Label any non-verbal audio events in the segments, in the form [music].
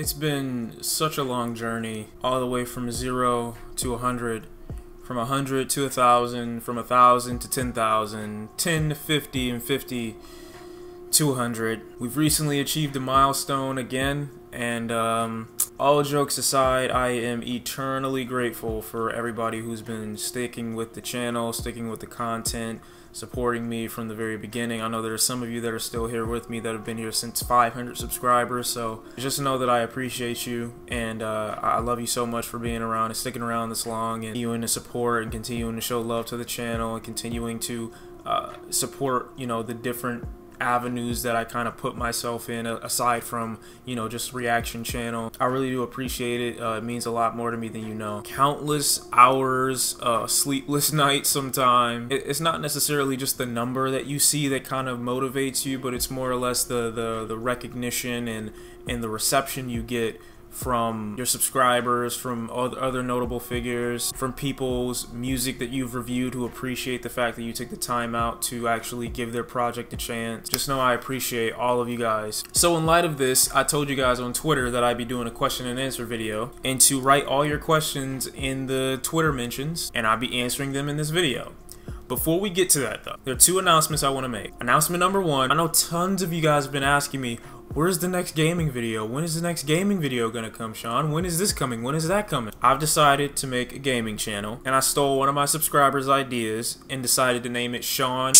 It's been such a long journey, all the way from zero to 100, from 100 to 1,000, from 1,000 to 10,000, 10 to 50, and 50 to 100. We've recently achieved a milestone again, and um, all jokes aside, I am eternally grateful for everybody who's been sticking with the channel, sticking with the content, supporting me from the very beginning. I know there are some of you that are still here with me that have been here since 500 subscribers, so just know that I appreciate you and uh, I love you so much for being around and sticking around this long and continuing to support and continuing to show love to the channel and continuing to uh, support, you know, the different avenues that I kind of put myself in aside from you know just reaction channel. I really do appreciate it. Uh, it means a lot more to me than you know. Countless hours uh, sleepless [laughs] nights sometimes. It's not necessarily just the number that you see that kind of motivates you but it's more or less the the, the recognition and and the reception you get from your subscribers, from other notable figures, from people's music that you've reviewed who appreciate the fact that you took the time out to actually give their project a chance. Just know I appreciate all of you guys. So in light of this, I told you guys on Twitter that I'd be doing a question and answer video and to write all your questions in the Twitter mentions and I'll be answering them in this video. Before we get to that though, there are two announcements I want to make. Announcement number one, I know tons of you guys have been asking me, Where's the next gaming video? When is the next gaming video gonna come, Shawn? When is this coming? When is that coming? I've decided to make a gaming channel, and I stole one of my subscribers' ideas and decided to name it Shawn.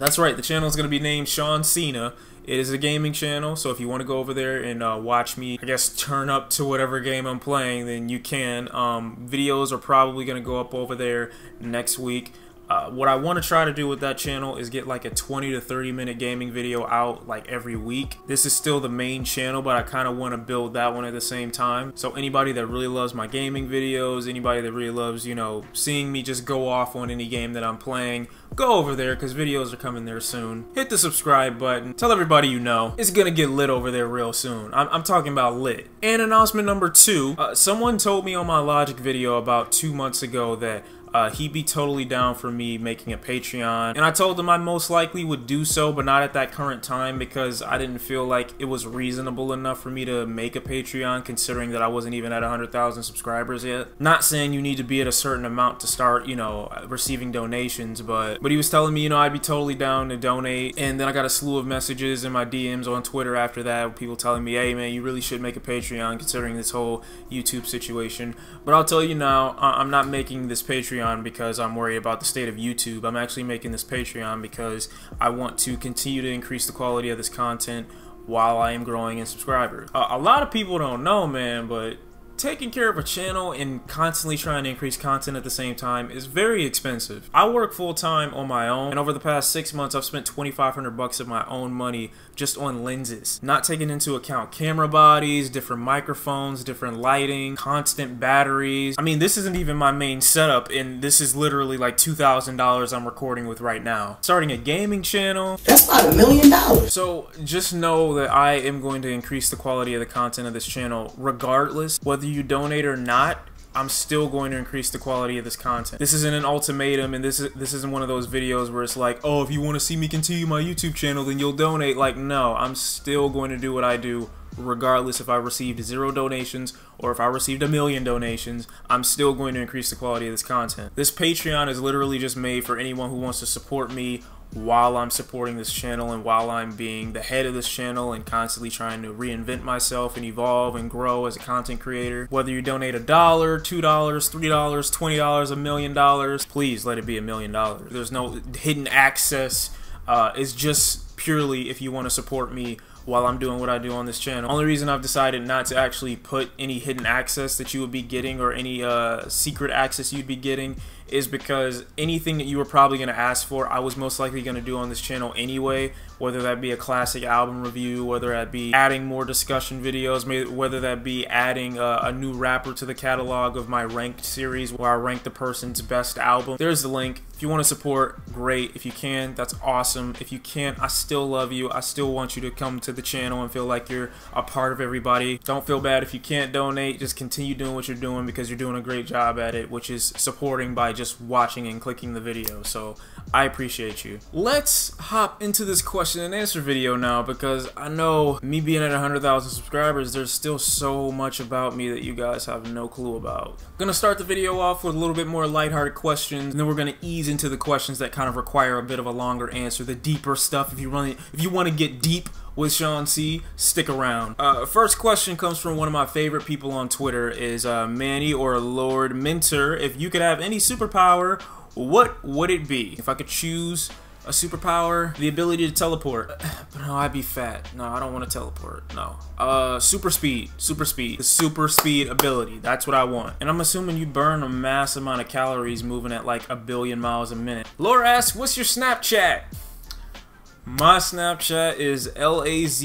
That's right, the channel is gonna be named Shawn Ceena. It is a gaming channel, so if you want to go over there and uh, watch me, I guess, turn up to whatever game I'm playing, then you can. Um, videos are probably going to go up over there next week. Uh, what I want to try to do with that channel is get like a 20 to 30 minute gaming video out like every week. This is still the main channel, but I kind of want to build that one at the same time. So anybody that really loves my gaming videos, anybody that really loves, you know, seeing me just go off on any game that I'm playing, go over there because videos are coming there soon. Hit the subscribe button. Tell everybody you know. It's gonna get lit over there real soon. I'm, I'm talking about lit. And announcement number two, uh, someone told me on my Logic video about two months ago that uh, he'd be totally down for me making a Patreon. And I told him I most likely would do so, but not at that current time because I didn't feel like it was reasonable enough for me to make a Patreon considering that I wasn't even at 100,000 subscribers yet. Not saying you need to be at a certain amount to start, you know, receiving donations, but but he was telling me, you know, I'd be totally down to donate. And then I got a slew of messages in my DMs on Twitter after that, people telling me, hey man, you really should make a Patreon considering this whole YouTube situation. But I'll tell you now, I'm not making this Patreon Patreon because I'm worried about the state of YouTube. I'm actually making this Patreon because I want to continue to increase the quality of this content while I am growing in subscribers. Uh, a lot of people don't know, man, but taking care of a channel and constantly trying to increase content at the same time is very expensive. I work full time on my own and over the past six months I've spent 2500 bucks of my own money just on lenses, not taking into account camera bodies, different microphones, different lighting, constant batteries. I mean this isn't even my main setup and this is literally like $2,000 I'm recording with right now. Starting a gaming channel. That's about a million dollars. So just know that I am going to increase the quality of the content of this channel regardless whether you donate or not, I'm still going to increase the quality of this content. This isn't an ultimatum, and this is this isn't one of those videos where it's like, oh, if you want to see me continue my YouTube channel, then you'll donate. Like, no, I'm still going to do what I do regardless if I received zero donations or if I received a million donations, I'm still going to increase the quality of this content. This Patreon is literally just made for anyone who wants to support me while I'm supporting this channel and while I'm being the head of this channel and constantly trying to reinvent myself and evolve and grow as a content creator. Whether you donate a dollar, two dollars, three dollars, twenty dollars, a million dollars, please let it be a million dollars. There's no hidden access. Uh, it's just purely if you want to support me while I'm doing what I do on this channel. Only reason I've decided not to actually put any hidden access that you would be getting or any uh, secret access you'd be getting is because anything that you were probably going to ask for, I was most likely going to do on this channel anyway, whether that be a classic album review, whether that be adding more discussion videos, whether that be adding a, a new rapper to the catalog of my ranked series where I rank the person's best album. There's the link. If you want to support, great. If you can, that's awesome. If you can't, I still love you. I still want you to come to the channel and feel like you're a part of everybody. Don't feel bad if you can't donate. Just continue doing what you're doing because you're doing a great job at it, which is supporting by just watching and clicking the video. So I appreciate you. Let's hop into this question and answer video now because I know me being at 100,000 subscribers, there's still so much about me that you guys have no clue about. I'm gonna start the video off with a little bit more lighthearted questions, and then we're gonna ease into the questions that kind of require a bit of a longer answer, the deeper stuff. If you really, if you want to get deep with Shawn Cee, stick around. Uh, first question comes from one of my favorite people on Twitter is uh, Manny or Lord Mentor. If you could have any superpower, what would it be? If I could choose a superpower, the ability to teleport. [sighs] But no, I'd be fat. No, I don't want to teleport. No. Uh, super speed. Super speed. The super speed ability. That's what I want. And I'm assuming you burn a mass amount of calories moving at like a billion miles a minute. Laura asks, what's your Snapchat? My Snapchat is L-A-Z-Y-E-A-S-T.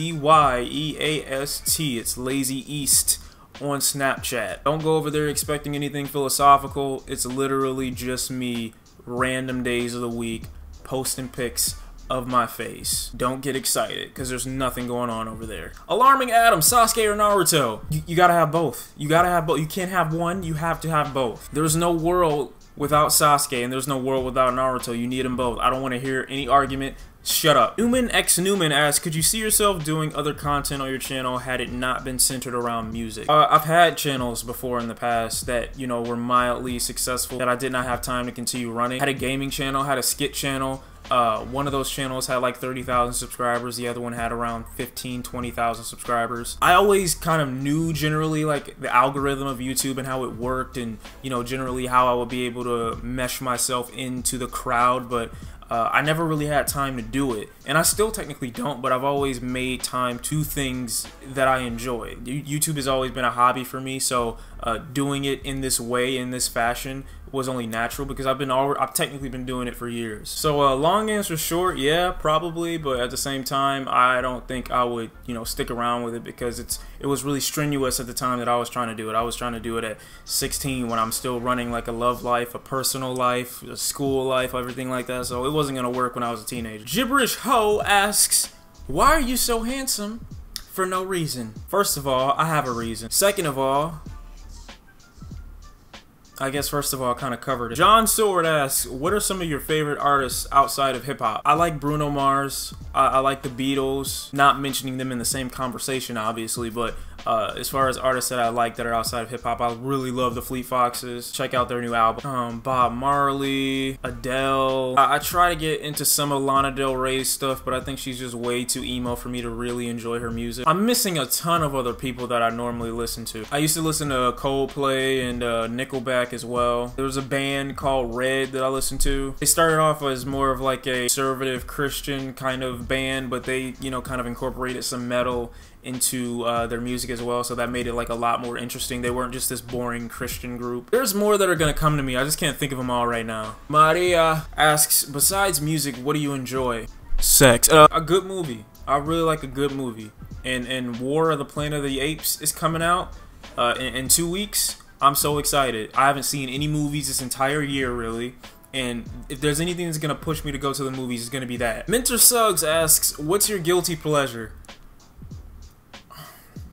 It's Lazy East on Snapchat. Don't go over there expecting anything philosophical. It's literally just me random days of the week posting pics of my face. Don't get excited because there's nothing going on over there. Alarming Adam, Sasuke or Naruto? You, you gotta have both. You gotta have both. You can't have one, you have to have both. There's no world without Sasuke and there's no world without Naruto. You need them both. I don't want to hear any argument. Shut up. Newman X Newman asks, could you see yourself doing other content on your channel had it not been centered around music? Uh, I've had channels before in the past that, you know, were mildly successful that I did not have time to continue running. Had a gaming channel, had a skit channel, uh, one of those channels had like 30,000 subscribers. The other one had around 15, 20,000 subscribers. I always kind of knew generally like the algorithm of YouTube and how it worked and, you know, generally how I would be able to mesh myself into the crowd. But uh, I never really had time to do it, and I still technically don't, but I've always made time to things that I enjoy. YouTube has always been a hobby for me, so uh, doing it in this way, in this fashion, was only natural because I've been all I've technically been doing it for years. So uh, long answer short, yeah, probably, but at the same time, I don't think I would you know stick around with it because it's it was really strenuous at the time that I was trying to do it. I was trying to do it at 16 when I'm still running like a love life, a personal life, a school life, everything like that. So it wasn't gonna work when I was a teenager. Gibberish Ho asks, "Why are you so handsome?" For no reason. First of all, I have a reason. Second of all, I guess first of all, I kind of covered it. John Seward asks, what are some of your favorite artists outside of hip hop? I like Bruno Mars. I, I like the Beatles. Not mentioning them in the same conversation, obviously, but uh, as far as artists that I like that are outside of hip hop, I really love the Fleet Foxes. Check out their new album. Um, Bob Marley, Adele. I, I, try to get into some of Lana Del Rey's stuff, but I think she's just way too emo for me to really enjoy her music. I'm missing a ton of other people that I normally listen to. I used to listen to Coldplay and uh, Nickelback as well. There was a band called Red that I listened to. They started off as more of like a conservative Christian kind of band, but they, you know, kind of incorporated some metal into uh, their music as well, so that made it like a lot more interesting. They weren't just this boring Christian group. There's more that are gonna come to me. I just can't think of them all right now. Maria asks, besides music, what do you enjoy? Sex. Uh, a good movie. I really like a good movie. And and War of the Planet of the Apes is coming out uh, in, in two weeks. I'm so excited. I haven't seen any movies this entire year, really. And if there's anything that's gonna push me to go to the movies, it's gonna be that. Mentor Suggs asks, "What's your guilty pleasure?"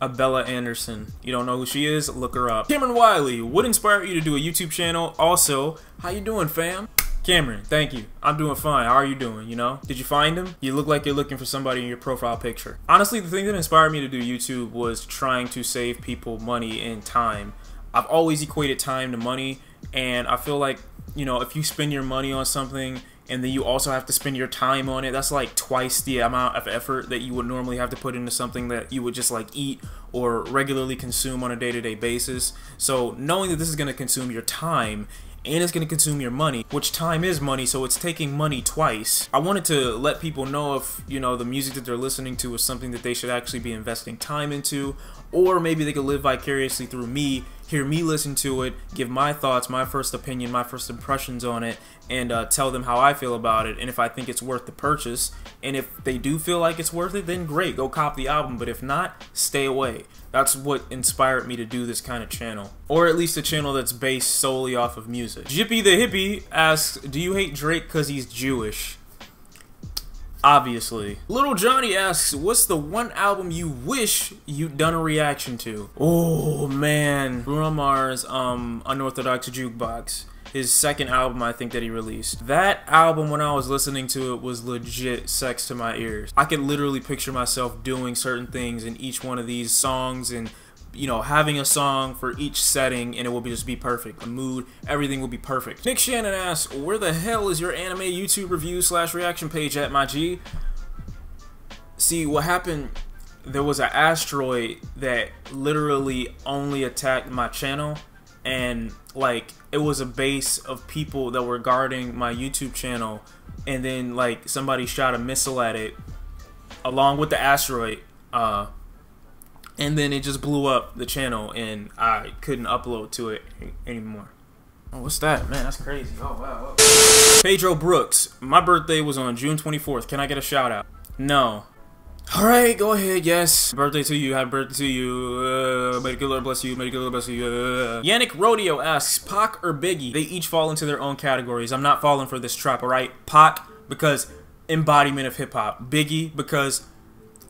Abella Anderson. You don't know who she is? Look her up. Cameron Wiley, what inspired you to do a YouTube channel? Also, how you doing, fam? Cameron, thank you. I'm doing fine. How are you doing? You know? Did you find him? You look like you're looking for somebody in your profile picture. Honestly, the thing that inspired me to do YouTube was trying to save people money and time. I've always equated time to money, and I feel like, you know, if you spend your money on something and then you also have to spend your time on it. That's like twice the amount of effort that you would normally have to put into something that you would just like eat or regularly consume on a day to day basis. So, knowing that this is going to consume your time and it's going to consume your money, which time is money, so it's taking money twice. I wanted to let people know if, you know, the music that they're listening to is something that they should actually be investing time into, or maybe they could live vicariously through me hear me listen to it, give my thoughts, my first opinion, my first impressions on it, and uh, tell them how I feel about it and if I think it's worth the purchase. And if they do feel like it's worth it, then great, go cop the album. But if not, stay away. That's what inspired me to do this kind of channel. Or at least a channel that's based solely off of music. Jippy the Hippie asks, Do you hate Drake because he's Jewish? Obviously. Little Johnny asks, what's the one album you wish you'd done a reaction to? Oh man. Bruno Mars, um, Unorthodox Jukebox. his second album I think that he released. That album when I was listening to it was legit sex to my ears. I could literally picture myself doing certain things in each one of these songs and you know, having a song for each setting and it will be just be perfect. The mood, everything will be perfect. Nick Shannon asks, where the hell is your anime YouTube review slash reaction page at, my G? See, what happened, there was an asteroid that literally only attacked my channel and like it was a base of people that were guarding my YouTube channel and then like somebody shot a missile at it along with the asteroid uh and then it just blew up the channel and I couldn't upload to it anymore. Oh, what's that? Man, that's crazy. Oh, wow. Pedro Brooks, my birthday was on June 24th. Can I get a shout out? No. Alright, go ahead, yes. Birthday to you, happy birthday to you. Uh, may the good Lord bless you, may the good Lord bless you. Uh. Yannick Rodeo asks, Pac or Biggie? They each fall into their own categories. I'm not falling for this trap, alright? Pac, because embodiment of hip hop. Biggie, because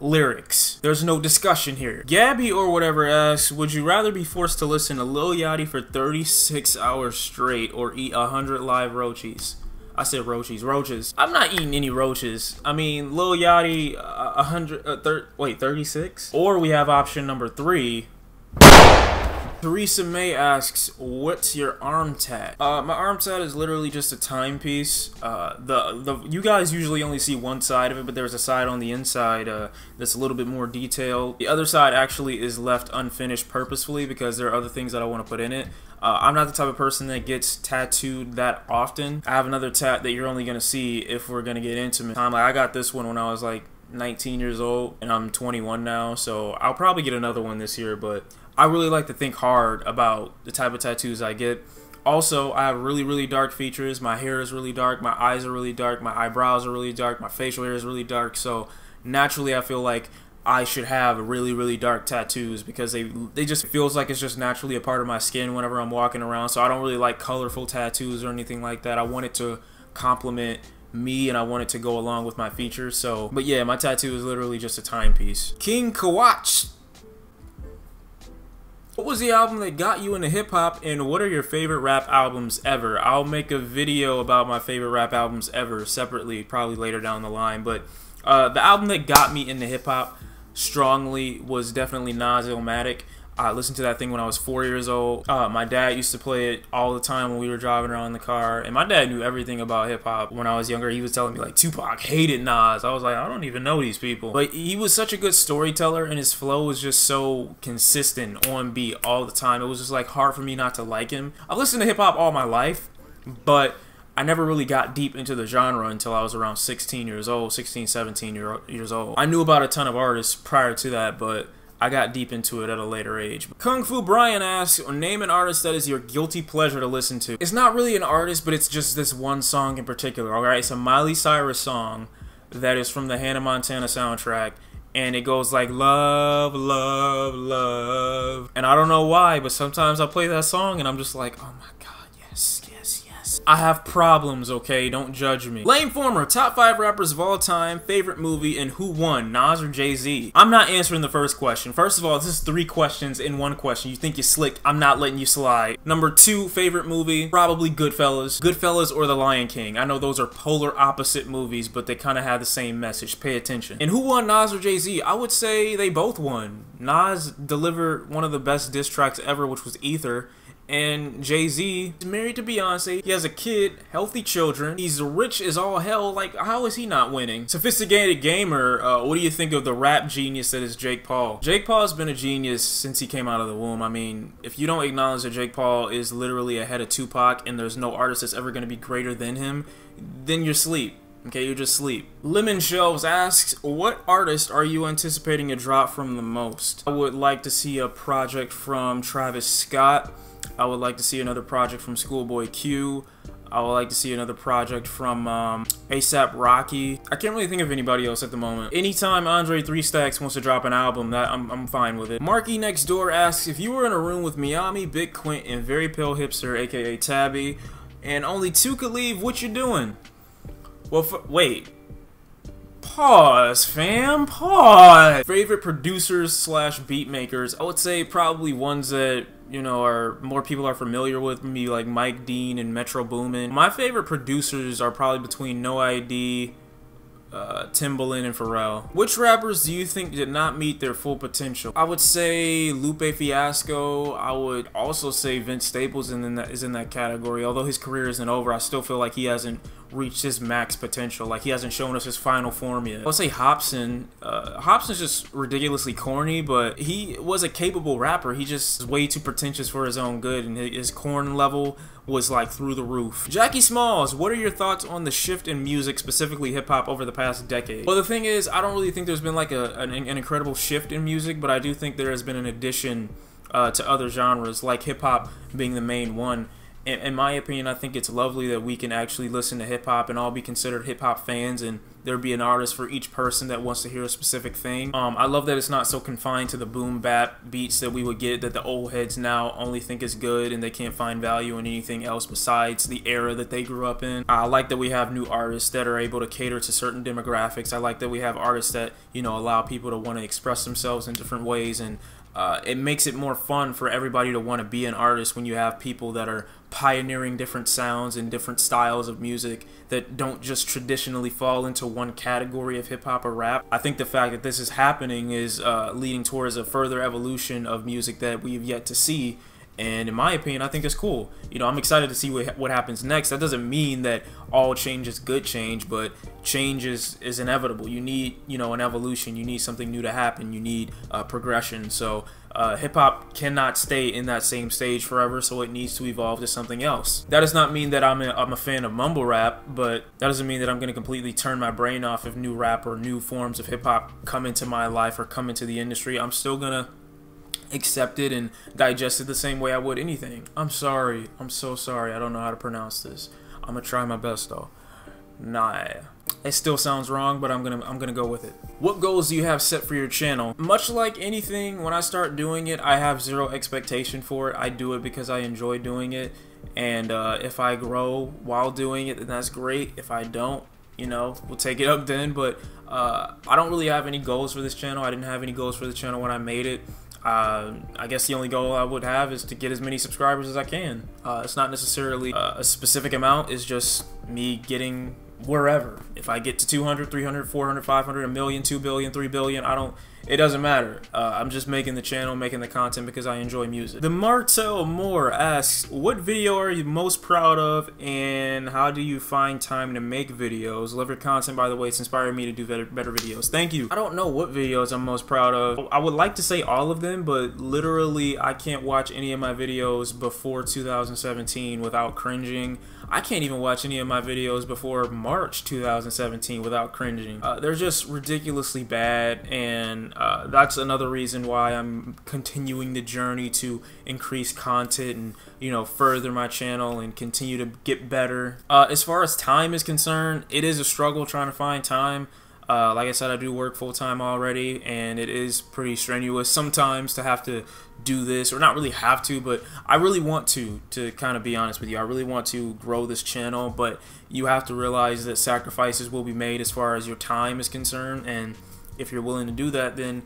lyrics. There's no discussion here. Gabby or whatever asks, would you rather be forced to listen to Lil Yachty for 36 hours straight or eat 100 live roaches? I said roaches, roaches. I'm not eating any roaches. I mean, Lil Yachty, uh, 100, uh, thir wait, 36? Or we have option number three, Theresa May asks, "What's your arm tat?" Uh, my arm tat is literally just a timepiece. Uh, the the you guys usually only see one side of it, but there's a side on the inside uh, that's a little bit more detailed. The other side actually is left unfinished purposefully because there are other things that I want to put in it. Uh, I'm not the type of person that gets tattooed that often. I have another tat that you're only gonna see if we're gonna get intimate. Time like I got this one when I was like 19 years old and I'm 21 now, so I'll probably get another one this year, but I really like to think hard about the type of tattoos I get. Also, I have really, really dark features. My hair is really dark. My eyes are really dark. My eyebrows are really dark. My facial hair is really dark. So naturally, I feel like I should have really, really dark tattoos because they they just feels like it's just naturally a part of my skin whenever I'm walking around. So I don't really like colorful tattoos or anything like that. I want it to complement me and I want it to go along with my features. So, but yeah, my tattoo is literally just a timepiece. King Kawach what was the album that got you into hip hop, and what are your favorite rap albums ever? I'll make a video about my favorite rap albums ever separately, probably later down the line. But uh, the album that got me into hip hop strongly was definitely Nas Illmatic. I listened to that thing when I was four years old. Uh, my dad used to play it all the time when we were driving around in the car, and my dad knew everything about hip hop. When I was younger, he was telling me like Tupac hated Nas. I was like, I don't even know these people. But he was such a good storyteller, and his flow was just so consistent, on beat all the time. It was just like hard for me not to like him. I've listened to hip hop all my life, but I never really got deep into the genre until I was around 16 years old, 16, 17 year, years old. I knew about a ton of artists prior to that, but I got deep into it at a later age. Kung Fu Brian asks, name an artist that is your guilty pleasure to listen to. It's not really an artist, but it's just this one song in particular, alright? It's a Miley Cyrus song that is from the Hannah Montana soundtrack. And it goes like love, love, love. And I don't know why, but sometimes I play that song and I'm just like, oh my I have problems, okay? Don't judge me. Lane Former, top five rappers of all time, favorite movie, and who won, Nas or Jay-Z? I'm not answering the first question. First of all, this is three questions in one question. You think you're slick, I'm not letting you slide. Number two, favorite movie, probably Goodfellas. Goodfellas or The Lion King. I know those are polar opposite movies, but they kind of have the same message. Pay attention. And who won, Nas or Jay-Z? I would say they both won. Nas delivered one of the best diss tracks ever, which was Ether and Jay Z is married to Beyonce. He has a kid, healthy children. He's rich as all hell. Like, how is he not winning? Sophisticated gamer, uh, what do you think of the rap genius that is Jake Paul? Jake Paul's been a genius since he came out of the womb. I mean, if you don't acknowledge that Jake Paul is literally ahead of Tupac and there's no artist that's ever going to be greater than him, then you're asleep. Okay, you just sleep. Lemon Shelves asks, what artist are you anticipating a drop from the most? I would like to see a project from Travis Scott. I would like to see another project from Schoolboy Q. I would like to see another project from um, ASAP Rocky. I can't really think of anybody else at the moment. Anytime Andre 3 Stacks wants to drop an album, that I'm, I'm fine with it. Marky Next Door asks, if you were in a room with Miami, Big Quint, and Very Pale Hipster, aka Tabby, and only two could leave, what you doing? Well, wait. Pause, fam. Pause. Favorite producers slash beat makers? I would say probably ones that you know are more people are familiar with me, like Mike Dean and Metro Boomin. My favorite producers are probably between No ID, uh, Timbaland and Pharrell. Which rappers do you think did not meet their full potential? I would say Lupe Fiasco. I would also say Vince Staples in that, is in that category. Although his career isn't over, I still feel like he hasn't reached his max potential. Like he hasn't shown us his final form yet. I'll say Hopsin. Uh, Hopsin's just ridiculously corny, but he was a capable rapper. He just is way too pretentious for his own good, and his corn level was like through the roof. Jackie Smalls, what are your thoughts on the shift in music, specifically hip hop, over the past decade? Well, the thing is, I don't really think there's been like a, an, an incredible shift in music, but I do think there has been an addition uh, to other genres, like hip hop being the main one in, my opinion, I think it's lovely that we can actually listen to hip hop and all be considered hip hop fans, and there be an artist for each person that wants to hear a specific thing. Um, I love that it's not so confined to the boom bap beats that we would get that the old heads now only think is good and they can't find value in anything else besides the era that they grew up in. I like that we have new artists that are able to cater to certain demographics. I like that we have artists that you know allow people to want to express themselves in different ways and uh, it makes it more fun for everybody to want to be an artist when you have people that are pioneering different sounds and different styles of music that don't just traditionally fall into one category of hip hop or rap. I think the fact that this is happening is uh, leading towards a further evolution of music that we've yet to see and in my opinion, I think it's cool. You know, I'm excited to see what, what happens next. That doesn't mean that all change is good change, but change is, is inevitable. You need, you know, an evolution. You need something new to happen. You need uh, progression. So uh, hip hop cannot stay in that same stage forever, so it needs to evolve to something else. That does not mean that I'm a, I'm a fan of mumble rap, but that doesn't mean that I'm going to completely turn my brain off if new rap or new forms of hip hop come into my life or come into the industry. I'm still going to accept it and digested the same way I would anything. I'm sorry. I'm so sorry. I don't know how to pronounce this. I'm gonna try my best though. Nah. It still sounds wrong, but I'm gonna I'm gonna go with it. What goals do you have set for your channel? Much like anything, when I start doing it, I have zero expectation for it. I do it because I enjoy doing it, and uh, if I grow while doing it, then that's great. If I don't, you know, we'll take it up then. But uh, I don't really have any goals for this channel. I didn't have any goals for the channel when I made it. Uh, I guess the only goal I would have is to get as many subscribers as I can. Uh, it's not necessarily uh, a specific amount, it's just me getting wherever. If I get to 200, 300, 400, 500, a million, 2 billion, 3 billion, I don't it doesn't matter. Uh, I'm just making the channel, making the content because I enjoy music. The Martel Moore asks, what video are you most proud of and how do you find time to make videos? Love your content, by the way. It's inspired me to do better, better videos. Thank you. I don't know what videos I'm most proud of. I would like to say all of them, but literally I can't watch any of my videos before 2017 without cringing. I can't even watch any of my videos before March 2017 without cringing. Uh, they're just ridiculously bad, and uh, that's another reason why I'm continuing the journey to increase content and you know further my channel and continue to get better. Uh, as far as time is concerned, it is a struggle trying to find time. Uh, like I said, I do work full time already, and it is pretty strenuous sometimes to have to do this, or not really have to, but I really want to, to kind of be honest with you. I really want to grow this channel, but you have to realize that sacrifices will be made as far as your time is concerned, and if you're willing to do that, then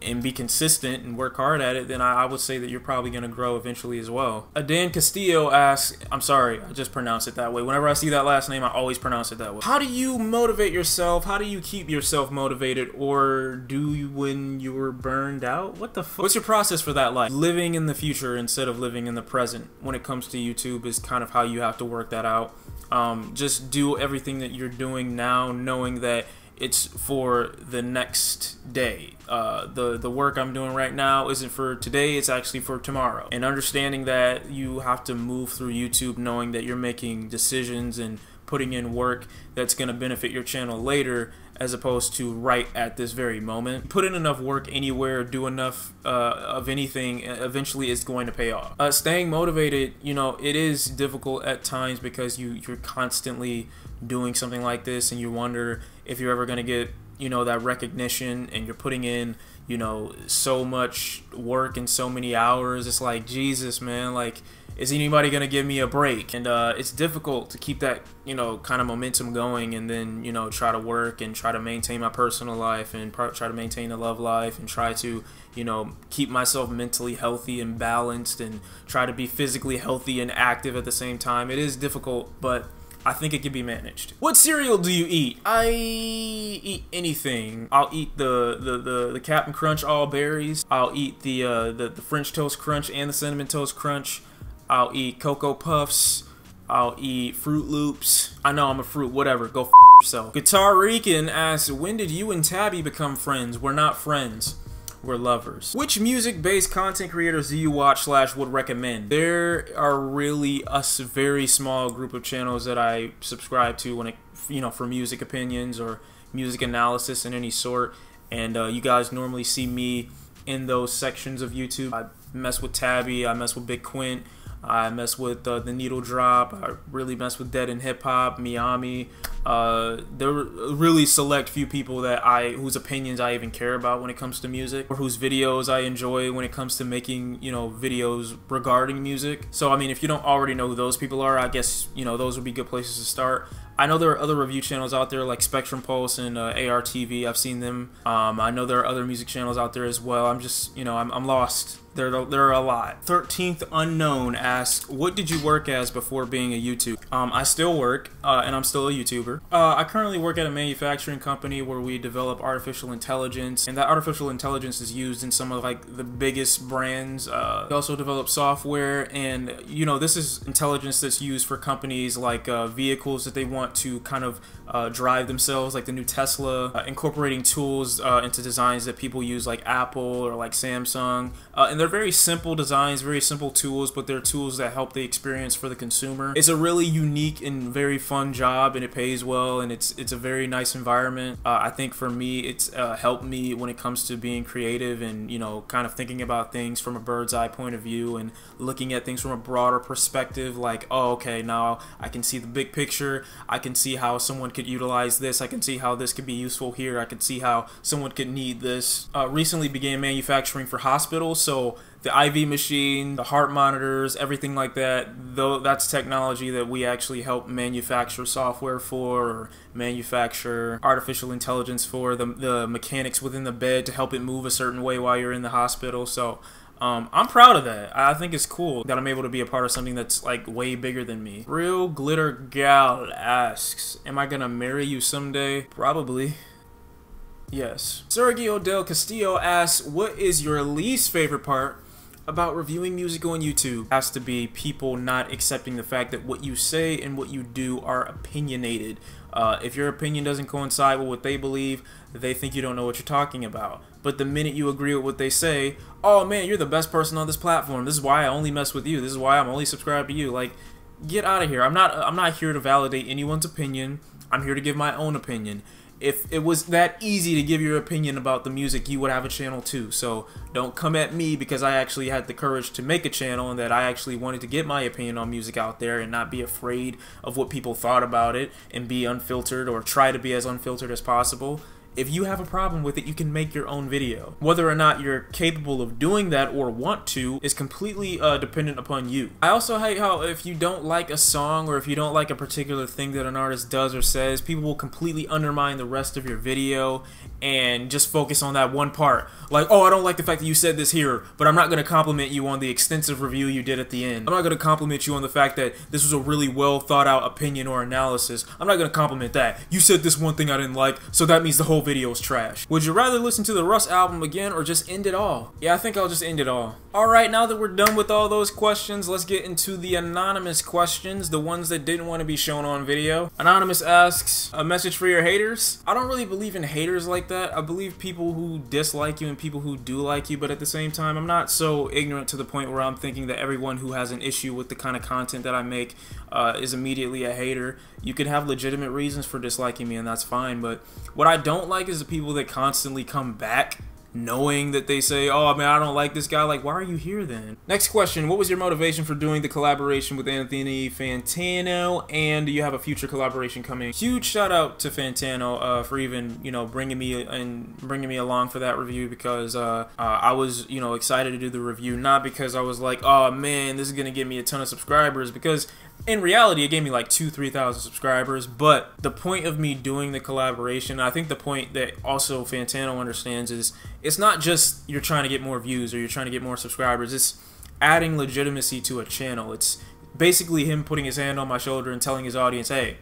and be consistent and work hard at it, then I, I would say that you're probably going to grow eventually as well. Dan Castillo asks, I'm sorry, I just pronounce it that way. Whenever I see that last name, I always pronounce it that way. How do you motivate yourself? How do you keep yourself motivated? Or do you when you're burned out? What the fuck? What's your process for that like? Living in the future instead of living in the present when it comes to YouTube is kind of how you have to work that out. Um, just do everything that you're doing now knowing that it's for the next day. Uh, the the work I'm doing right now isn't for today; it's actually for tomorrow. And understanding that you have to move through YouTube, knowing that you're making decisions and putting in work that's going to benefit your channel later as opposed to right at this very moment. Put in enough work anywhere, do enough uh, of anything, eventually it's going to pay off. Uh, staying motivated, you know, it is difficult at times because you, you're constantly doing something like this and you wonder if you're ever going to get, you know, that recognition and you're putting in you know, so much work and so many hours. It's like, Jesus, man, like, is anybody going to give me a break? And uh, it's difficult to keep that, you know, kind of momentum going and then, you know, try to work and try to maintain my personal life and try to maintain a love life and try to, you know, keep myself mentally healthy and balanced and try to be physically healthy and active at the same time. It is difficult, but I think it can be managed. What cereal do you eat? I eat anything. I'll eat the the, the, the Captain Crunch all berries. I'll eat the, uh, the the French Toast Crunch and the Cinnamon Toast Crunch. I'll eat Cocoa Puffs. I'll eat Froot Loops. I know I'm a fruit, whatever. Go f yourself. Guitar Rican asks, when did you and Tabby become friends? We're not friends we're lovers. Which music-based content creators do you watch slash would recommend? There are really a very small group of channels that I subscribe to when it, you know, for music opinions or music analysis in any sort. And uh, you guys normally see me in those sections of YouTube. I mess with Tabby, I mess with Big Quint, I mess with uh, the Needle Drop. I really mess with Dead End Hip Hop, Miami. Uh, there are really select few people that I whose opinions I even care about when it comes to music, or whose videos I enjoy when it comes to making you know videos regarding music. So I mean, if you don't already know who those people are, I guess you know those would be good places to start. I know there are other review channels out there like Spectrum Pulse and uh, ARTV. I've seen them. Um, I know there are other music channels out there as well. I'm just, you know, I'm, I'm lost. There, there are a lot. 13th Unknown asks, what did you work as before being a YouTuber? Um, I still work, uh, and I'm still a YouTuber. Uh, I currently work at a manufacturing company where we develop artificial intelligence, and that artificial intelligence is used in some of like the biggest brands. Uh, we also develop software, and you know, this is intelligence that's used for companies like uh, vehicles that they want to kind of uh, drive themselves, like the new Tesla, uh, incorporating tools into designs that people use like Apple or like Samsung, and they're they're very simple designs, very simple tools, but they're tools that help the experience for the consumer. It's a really unique and very fun job, and it pays well, and it's it's a very nice environment. Uh, I think for me, it's uh, helped me when it comes to being creative and you know, kind of thinking about things from a bird's eye point of view and looking at things from a broader perspective. Like, oh, okay, now I can see the big picture. I can see how someone could utilize this. I can see how this could be useful here. I can see how someone could need this. Uh, recently began manufacturing for hospitals, so the IV machine, the heart monitors, everything like that, though that's technology that we actually help manufacture software for or manufacture artificial intelligence for the, the mechanics within the bed to help it move a certain way while you're in the hospital. So um, I'm proud of that. I think it's cool that I'm able to be a part of something that's like way bigger than me. Real Glitter Gal asks, Am I gonna marry you someday? Probably. Yes. Sergio Del Castillo asks, What is your least favorite part about reviewing music on YouTube has to be people not accepting the fact that what you say and what you do are opinionated. Uh, if your opinion doesn't coincide with what they believe, they think you don't know what you're talking about. But the minute you agree with what they say, oh man, you're the best person on this platform. This is why I only mess with you. This is why I'm only subscribed to you. Like, get out of here. I'm not. I'm not here to validate anyone's opinion. I'm here to give my own opinion if it was that easy to give your opinion about the music, you would have a channel too. So don't come at me because I actually had the courage to make a channel and that I actually wanted to get my opinion on music out there and not be afraid of what people thought about it and be unfiltered or try to be as unfiltered as possible. If you have a problem with it, you can make your own video. Whether or not you're capable of doing that or want to is completely uh, dependent upon you. I also hate how if you don't like a song or if you don't like a particular thing that an artist does or says, people will completely undermine the rest of your video and just focus on that one part. Like, oh, I don't like the fact that you said this here, but I'm not going to compliment you on the extensive review you did at the end. I'm not going to compliment you on the fact that this was a really well thought out opinion or analysis. I'm not going to compliment that. You said this one thing I didn't like, so that means the whole video is trash. Would you rather listen to the Russ album again or just end it all? Yeah, I think I'll just end it all. Alright, now that we're done with all those questions, let's get into the anonymous questions, the ones that didn't want to be shown on video. Anonymous asks, a message for your haters? I don't really believe in haters like that. I believe people who dislike you and people who do like you, but at the same time, I'm not so ignorant to the point where I'm thinking that everyone who has an issue with the kind of content that I make uh, is immediately a hater. You could have legitimate reasons for disliking me, and that's fine, but what I don't like is the people that constantly come back knowing that they say, oh man, I don't like this guy. Like, why are you here then? Next question What was your motivation for doing the collaboration with Anthony Fantano? And do you have a future collaboration coming? Huge shout out to Fantano uh, for even, you know, bringing me and bringing me along for that review because uh, uh, I was, you know, excited to do the review, not because I was like, oh man, this is going to get me a ton of subscribers, because in reality, it gave me like two, three thousand subscribers. But the point of me doing the collaboration, I think the point that also Fantano understands is it's not just you're trying to get more views or you're trying to get more subscribers. It's adding legitimacy to a channel. It's basically him putting his hand on my shoulder and telling his audience, hey,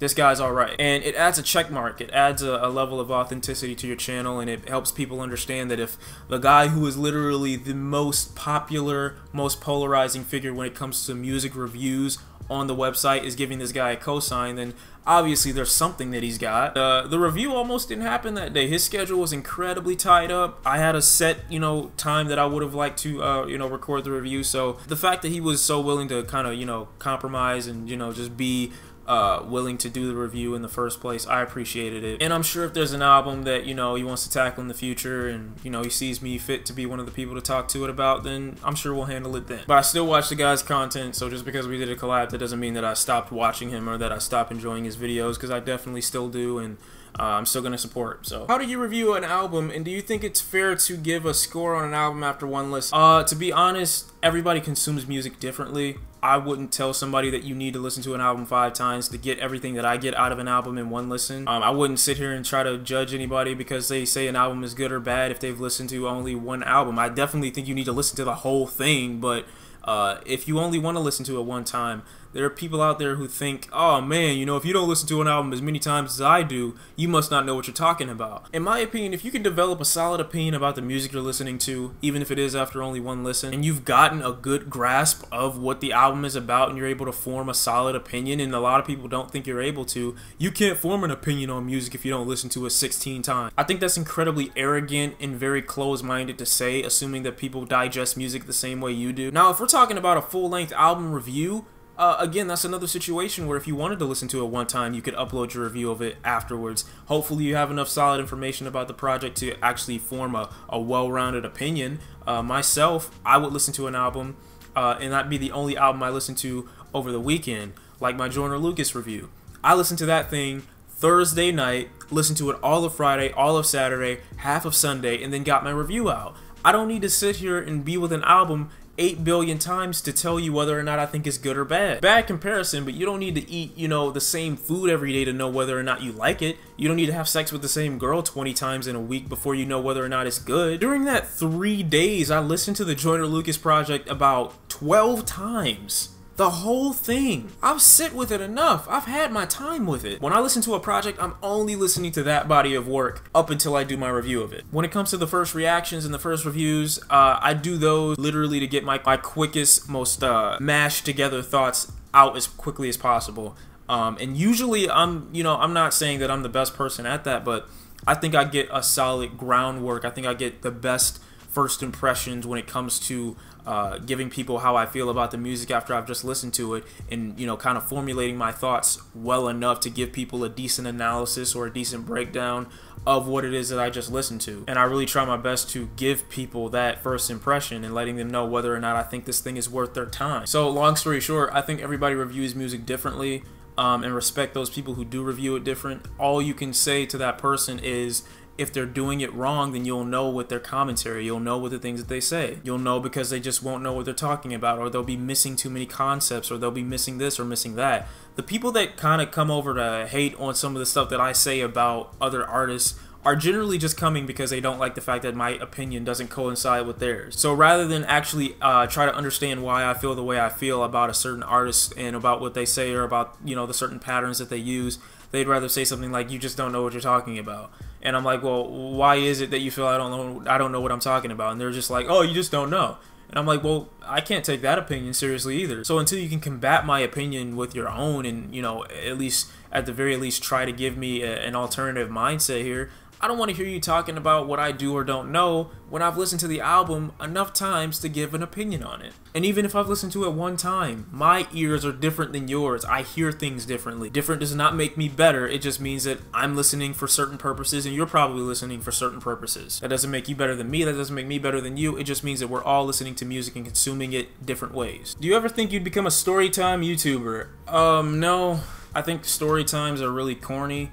this guy's all right. And it adds a check mark. It adds a, a, level of authenticity to your channel, and it helps people understand that if the guy who is literally the most popular, most polarizing figure when it comes to music reviews on the website is giving this guy a cosign, then obviously there's something that he's got. Uh, the review almost didn't happen that day. His schedule was incredibly tied up. I had a set, you know, time that I would have liked to, uh, you know, record the review. So the fact that he was so willing to kind of, you know, compromise and, you know, just be uh, willing to do the review in the first place. I appreciated it. And I'm sure if there's an album that, you know, he wants to tackle in the future and, you know, he sees me fit to be one of the people to talk to it about, then I'm sure we'll handle it then. But I still watch the guy's content, so just because we did a collab, that doesn't mean that I stopped watching him or that I stopped enjoying his videos, because I definitely still do, and uh, I'm still going to support. So, how do you review an album, and do you think it's fair to give a score on an album after one listen? Uh, to be honest, everybody consumes music differently. I wouldn't tell somebody that you need to listen to an album five times to get everything that I get out of an album in one listen. Um, I wouldn't sit here and try to judge anybody because they say an album is good or bad if they've listened to only one album. I definitely think you need to listen to the whole thing, but uh, if you only want to listen to it one time, there are people out there who think, oh man, you know, if you don't listen to an album as many times as I do, you must not know what you're talking about. In my opinion, if you can develop a solid opinion about the music you're listening to, even if it is after only one listen, and you've gotten a good grasp of what the album is about and you're able to form a solid opinion, and a lot of people don't think you're able to, you can't form an opinion on music if you don't listen to it 16 times. I think that's incredibly arrogant and very close minded to say, assuming that people digest music the same way you do. Now, if we're talking about a full length album review, uh, again, that's another situation where if you wanted to listen to it one time, you could upload your review of it afterwards. Hopefully, you have enough solid information about the project to actually form a, a well rounded opinion. Uh, myself, I would listen to an album, uh, and that'd be the only album I listen to over the weekend, like my Joyner Lucas review. I listened to that thing Thursday night, listened to it all of Friday, all of Saturday, half of Sunday, and then got my review out. I don't need to sit here and be with an album 8 billion times to tell you whether or not I think it's good or bad. Bad comparison, but you don't need to eat, you know, the same food every day to know whether or not you like it. You don't need to have sex with the same girl 20 times in a week before you know whether or not it's good. During that three days, I listened to the Joyner Lucas project about 12 times. The whole thing. I've sit with it enough. I've had my time with it. When I listen to a project, I'm only listening to that body of work up until I do my review of it. When it comes to the first reactions and the first reviews, uh, I do those literally to get my, my quickest, most uh, mashed together thoughts out as quickly as possible. Um, and usually I'm, you know, I'm not saying that I'm the best person at that, but I think I get a solid groundwork. I think I get the best first impressions when it comes to uh, giving people how I feel about the music after I've just listened to it, and you know, kind of formulating my thoughts well enough to give people a decent analysis or a decent breakdown of what it is that I just listened to. And I really try my best to give people that first impression and letting them know whether or not I think this thing is worth their time. So, long story short, I think everybody reviews music differently. Um, and respect those people who do review it different. All you can say to that person is, if they're doing it wrong, then you'll know with their commentary. You'll know with the things that they say. You'll know because they just won't know what they're talking about, or they'll be missing too many concepts, or they'll be missing this or missing that. The people that kind of come over to hate on some of the stuff that I say about other artists are generally just coming because they don't like the fact that my opinion doesn't coincide with theirs. So rather than actually uh, try to understand why I feel the way I feel about a certain artist and about what they say or about you know the certain patterns that they use, they'd rather say something like, "You just don't know what you're talking about." and I'm like, well, why is it that you feel I don't know I don't know what I'm talking about? And they're just like, oh, you just don't know. And I'm like, well, I can't take that opinion seriously either. So until you can combat my opinion with your own, and you know, at least at the very least, try to give me a, an alternative mindset here, I don't want to hear you talking about what I do or don't know when I've listened to the album enough times to give an opinion on it. And even if I've listened to it one time, my ears are different than yours. I hear things differently. Different does not make me better. It just means that I'm listening for certain purposes and you're probably listening for certain purposes. That doesn't make you better than me. That doesn't make me better than you. It just means that we're all listening to music and consuming it different ways. Do you ever think you'd become a storytime YouTuber? Um, no. I think story times are really corny.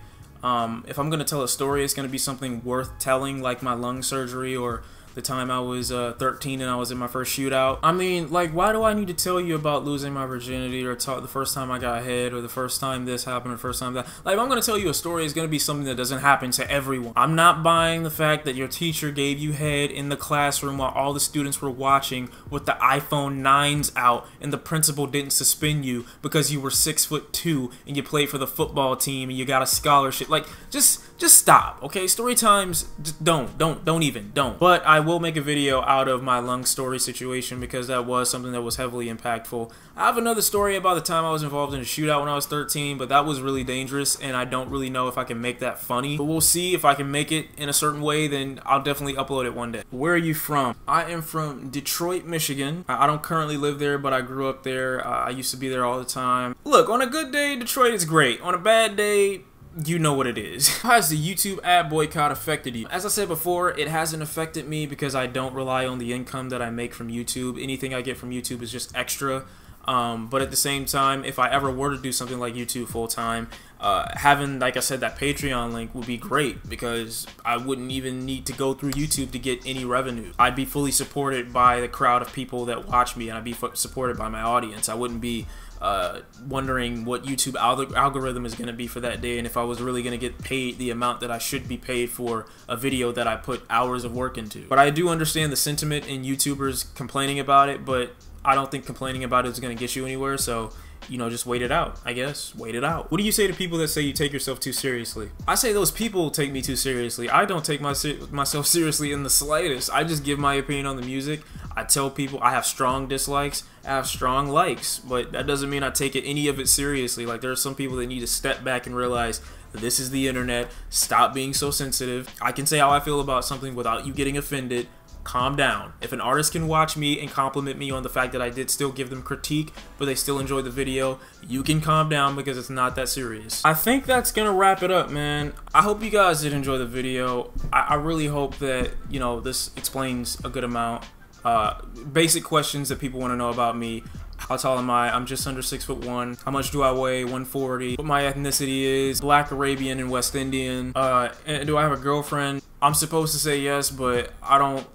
Um, if I'm going to tell a story, it's going to be something worth telling, like my lung surgery or the time I was uh, 13 and I was in my first shootout. I mean, like, why do I need to tell you about losing my virginity or talk the first time I got hit or the first time this happened or the first time that? Like, I'm going to tell you a story, it's going to be something that doesn't happen to everyone. I'm not buying the fact that your teacher gave you head in the classroom while all the students were watching with the iPhone 9s out and the principal didn't suspend you because you were six foot two and you played for the football team and you got a scholarship. Like, just just stop, okay? Story times, don't, don't, don't even, don't. But I will make a video out of my lung story situation because that was something that was heavily impactful. I have another story about the time I was involved in a shootout when I was 13, but that was really dangerous, and I don't really know if I can make that funny. But we'll see if I can make it in a certain way, then I'll definitely upload it one day. Where are you from? I am from Detroit, Michigan. I don't currently live there, but I grew up there. Uh, I used to be there all the time. Look, on a good day, Detroit is great. On a bad day, you know what it is. [laughs] How has the YouTube ad boycott affected you? As I said before, it hasn't affected me because I don't rely on the income that I make from YouTube. Anything I get from YouTube is just extra. Um, but at the same time, if I ever were to do something like YouTube full time, uh, having, like I said, that Patreon link would be great because I wouldn't even need to go through YouTube to get any revenue. I'd be fully supported by the crowd of people that watch me, and I'd be supported by my audience. I wouldn't be uh, wondering what YouTube al algorithm is going to be for that day and if I was really going to get paid the amount that I should be paid for a video that I put hours of work into. But I do understand the sentiment in YouTubers complaining about it, but I don't think complaining about it is going to get you anywhere, so you know, just wait it out, I guess. Wait it out. What do you say to people that say you take yourself too seriously? I say those people take me too seriously. I don't take my, myself [laughs] seriously in the slightest. I just give my opinion on the music. I tell people I have strong dislikes, I have strong likes, but that doesn't mean I take it, any of it seriously. Like there are some people that need to step back and realize this is the internet. Stop being so sensitive. I can say how I feel about something without you getting offended calm down. If an artist can watch me and compliment me on the fact that I did still give them critique, but they still enjoy the video, you can calm down because it's not that serious. I think that's gonna wrap it up, man. I hope you guys did enjoy the video. I, I really hope that, you know, this explains a good amount. Uh, basic questions that people want to know about me. How tall am I? I'm just under six foot one. How much do I weigh? 140. What my ethnicity is? Black Arabian and West Indian. Uh, and do I have a girlfriend? I'm supposed to say yes, but I don't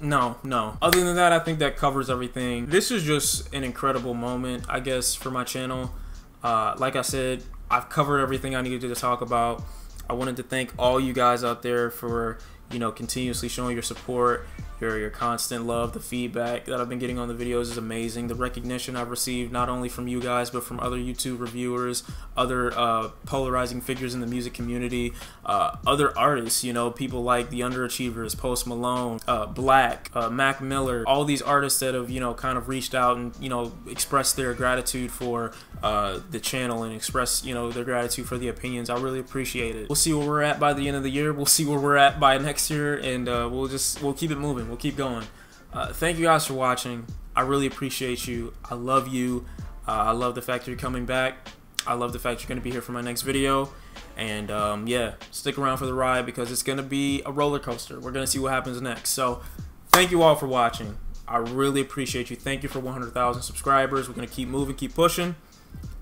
no, no. Other than that, I think that covers everything. This is just an incredible moment, I guess, for my channel. Uh, like I said, I've covered everything I needed to talk about. I wanted to thank all you guys out there for, you know, continuously showing your support your, your constant love, the feedback that I've been getting on the videos is amazing. The recognition I've received not only from you guys, but from other YouTube reviewers, other uh, polarizing figures in the music community, uh, other artists, you know, people like The Underachievers, Post Malone, uh, Black, uh, Mac Miller, all these artists that have, you know, kind of reached out and, you know, expressed their gratitude for uh, the channel and express, you know, their gratitude for the opinions. I really appreciate it. We'll see where we're at by the end of the year. We'll see where we're at by next year, and uh, we'll just, we'll keep it moving. We'll keep going. Uh, thank you guys for watching. I really appreciate you. I love you. Uh, I love the fact you're coming back. I love the fact you're going to be here for my next video. And um, yeah, stick around for the ride because it's going to be a roller coaster. We're going to see what happens next. So thank you all for watching. I really appreciate you. Thank you for 100,000 subscribers. We're going to keep moving, keep pushing.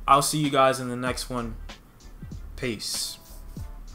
I'll see you guys in the next one. Peace.